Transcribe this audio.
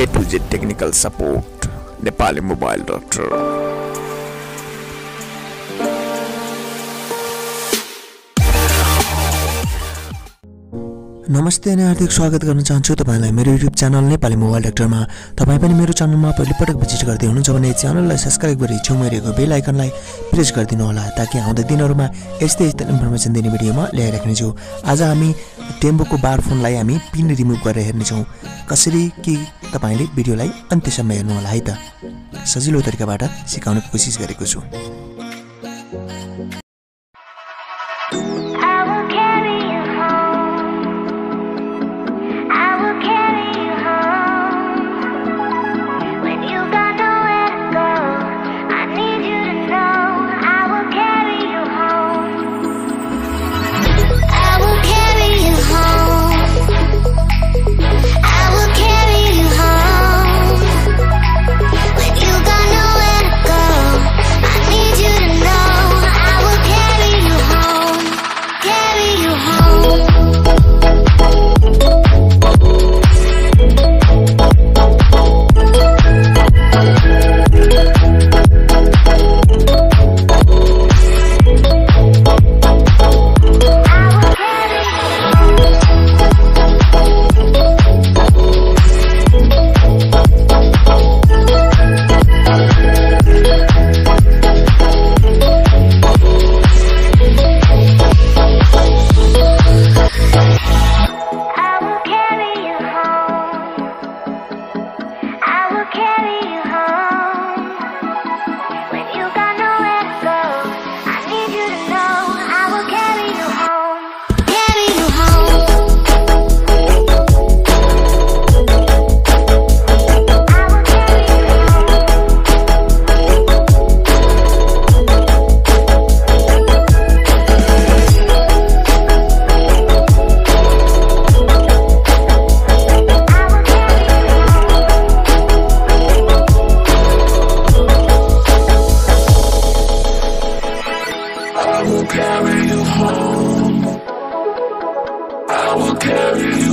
A to Z technical support Nepali mobile doctor नमस्ते अनि हार्दिक स्वागत गर्न चाहन्छु तपाईँलाई मेरो युट्युब च्यानल नेपाली मोबाइल डाक्टरमा। तपाईँ पनि मेरो च्यानलमा पहिलोपटक भिजिट गर्दै हुनुहुन्छ भने च्यानललाई सब्सक्राइब गरी छेउमा रहेको बेल आइकनलाई प्रेस गरिदिनु होला ताकि आउँदो दिनहरूमा यस्तै यस्तै इन्फर्मेसन दिने भिडियोमा ल्याइराख्नेछु आज हामी टेम्बोको बार फोनलाई हामी पिन रिमुभ गरेर हेर्नेछौँ कसरी कि तपाईँले भिडियोलाई अन्त्यसम्म हेर्नु होला है त? सजिलो तरिकाबाट सिकाउने कोसिस गरेको छु। carry you home. I will carry you.